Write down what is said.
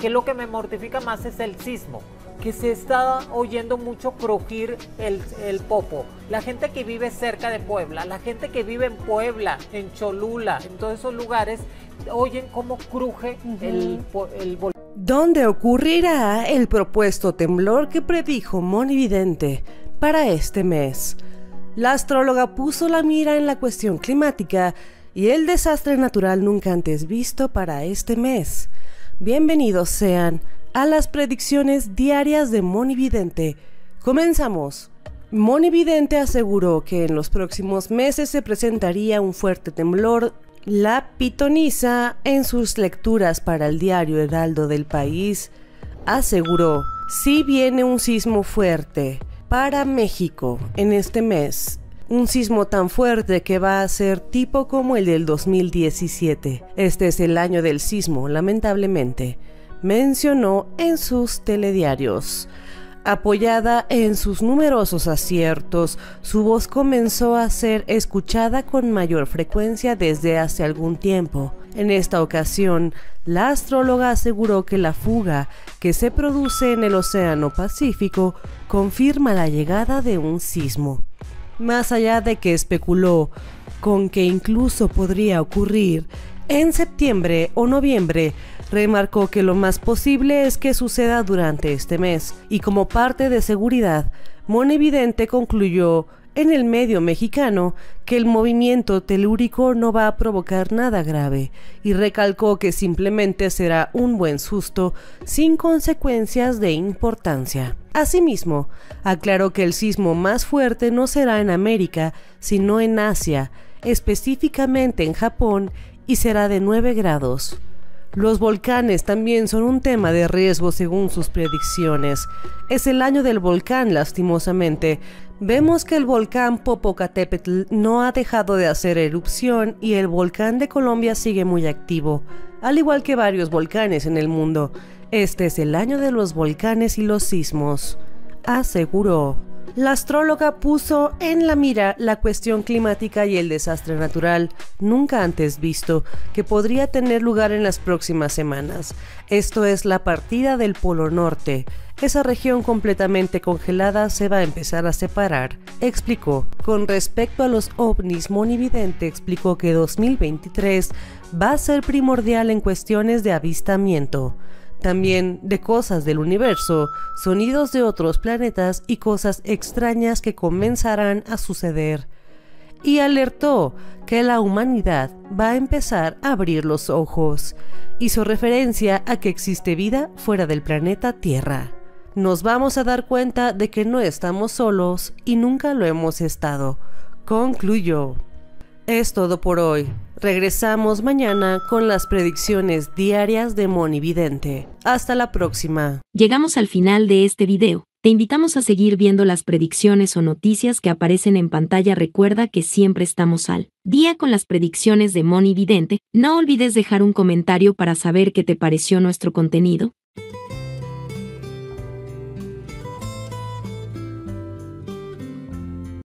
que lo que me mortifica más es el sismo que se está oyendo mucho crujir el, el, popo. La gente que vive cerca de Puebla, la gente que vive en Puebla, en Cholula, en todos esos lugares, oyen cómo cruje el, el ¿Dónde ocurrirá el propuesto temblor que predijo Monividente para este mes? La astróloga puso la mira en la cuestión climática y el desastre natural nunca antes visto para este mes. Bienvenidos sean a las predicciones diarias de Monividente. Comenzamos. Monividente aseguró que en los próximos meses se presentaría un fuerte temblor. La pitonisa, en sus lecturas para el diario Heraldo del País, aseguró, si viene un sismo fuerte para México en este mes, un sismo tan fuerte que va a ser tipo como el del 2017. Este es el año del sismo, lamentablemente mencionó en sus telediarios. Apoyada en sus numerosos aciertos, su voz comenzó a ser escuchada con mayor frecuencia desde hace algún tiempo. En esta ocasión, la astróloga aseguró que la fuga que se produce en el Océano Pacífico confirma la llegada de un sismo. Más allá de que especuló con que incluso podría ocurrir en septiembre o noviembre, remarcó que lo más posible es que suceda durante este mes. Y como parte de seguridad, Monevidente concluyó en el medio mexicano que el movimiento telúrico no va a provocar nada grave y recalcó que simplemente será un buen susto sin consecuencias de importancia. Asimismo, aclaró que el sismo más fuerte no será en América, sino en Asia, específicamente en Japón, y será de 9 grados. Los volcanes también son un tema de riesgo según sus predicciones. Es el año del volcán, lastimosamente. Vemos que el volcán Popocatépetl no ha dejado de hacer erupción y el volcán de Colombia sigue muy activo, al igual que varios volcanes en el mundo. Este es el año de los volcanes y los sismos, aseguró. La astróloga puso en la mira la cuestión climática y el desastre natural, nunca antes visto, que podría tener lugar en las próximas semanas. Esto es la partida del Polo Norte. Esa región completamente congelada se va a empezar a separar, explicó. Con respecto a los ovnis, Monividente explicó que 2023 va a ser primordial en cuestiones de avistamiento también de cosas del universo, sonidos de otros planetas y cosas extrañas que comenzarán a suceder. Y alertó que la humanidad va a empezar a abrir los ojos. Hizo referencia a que existe vida fuera del planeta Tierra. Nos vamos a dar cuenta de que no estamos solos y nunca lo hemos estado, concluyó. Es todo por hoy. Regresamos mañana con las predicciones diarias de Monividente. Hasta la próxima. Llegamos al final de este video. Te invitamos a seguir viendo las predicciones o noticias que aparecen en pantalla. Recuerda que siempre estamos al día con las predicciones de Monividente. No olvides dejar un comentario para saber qué te pareció nuestro contenido.